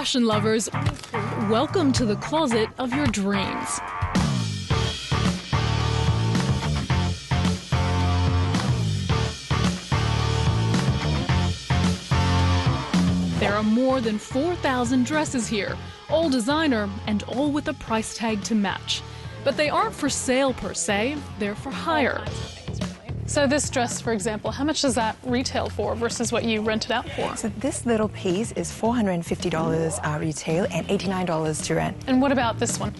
Fashion lovers, welcome to the closet of your dreams. There are more than 4,000 dresses here, all designer and all with a price tag to match. But they aren't for sale per se, they're for hire. So this dress, for example, how much does that retail for versus what you rent it out for? So this little piece is $450 uh, retail and $89 to rent. And what about this one?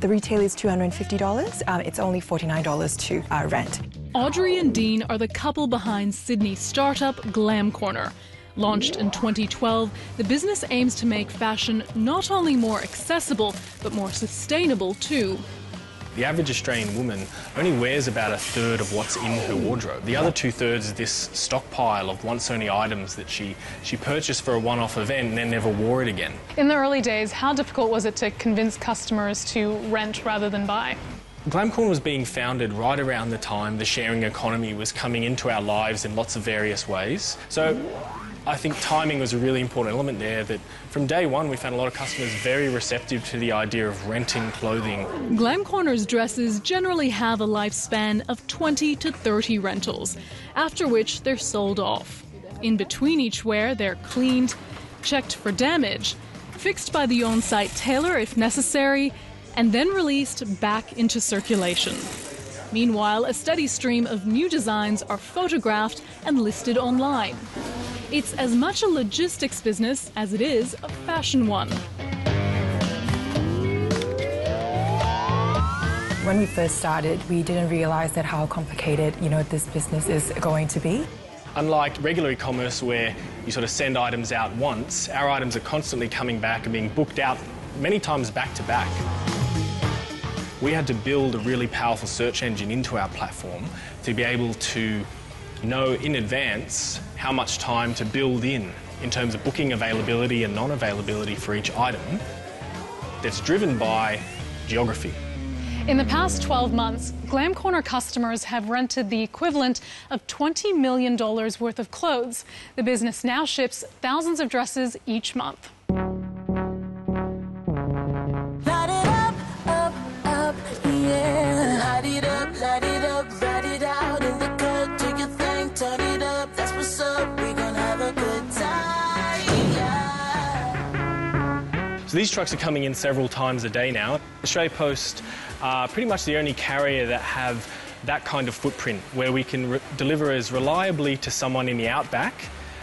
The retail is $250. Um, it's only $49 to uh, rent. Audrey and Dean are the couple behind Sydney startup Glam Corner. Launched in 2012, the business aims to make fashion not only more accessible, but more sustainable too. The average Australian woman only wears about a third of what's in her wardrobe. The other two thirds is this stockpile of once only items that she, she purchased for a one off event and then never wore it again. In the early days, how difficult was it to convince customers to rent rather than buy? Glam Corner was being founded right around the time the sharing economy was coming into our lives in lots of various ways. So I think timing was a really important element there that from day one we found a lot of customers very receptive to the idea of renting clothing. Glam Corner's dresses generally have a lifespan of 20 to 30 rentals, after which they're sold off. In between each wear, they're cleaned, checked for damage, fixed by the on site tailor if necessary, and then released back into circulation. Meanwhile, a steady stream of new designs are photographed and listed online. It's as much a logistics business as it is a fashion one. When we first started, we didn't realize that how complicated, you know, this business is going to be. Unlike regular e-commerce where you sort of send items out once, our items are constantly coming back and being booked out many times back to back. We had to build a really powerful search engine into our platform to be able to know in advance how much time to build in in terms of booking availability and non-availability for each item that's driven by geography. In the past 12 months, Glam Corner customers have rented the equivalent of $20 million worth of clothes. The business now ships thousands of dresses each month. So these trucks are coming in several times a day now. Australia Post are pretty much the only carrier that have that kind of footprint where we can deliver as reliably to someone in the outback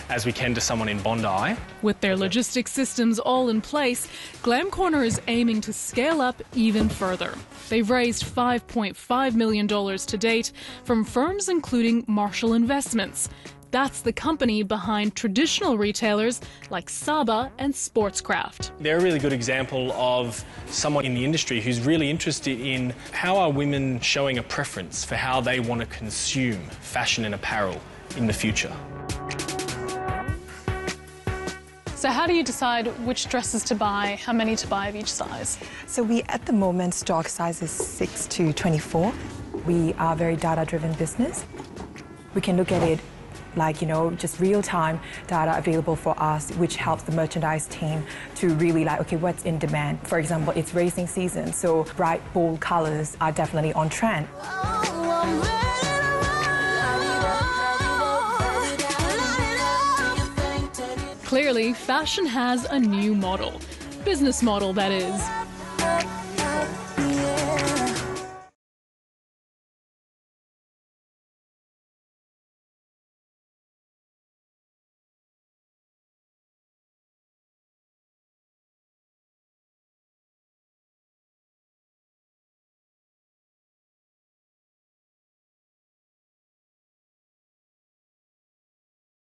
as we can to someone in Bondi. With their logistics systems all in place, Glam Corner is aiming to scale up even further. They've raised $5.5 million to date from firms including Marshall Investments. That's the company behind traditional retailers like Saba and Sportscraft. They're a really good example of someone in the industry who's really interested in how are women showing a preference for how they want to consume fashion and apparel in the future. So, how do you decide which dresses to buy, how many to buy of each size? So we, at the moment, stock sizes 6 to 24. We are a very data-driven business. We can look at it like, you know, just real-time data available for us, which helps the merchandise team to really like, okay, what's in demand? For example, it's racing season, so bright, bold colors are definitely on trend. Oh, Clearly, fashion has a new model. Business model, that is.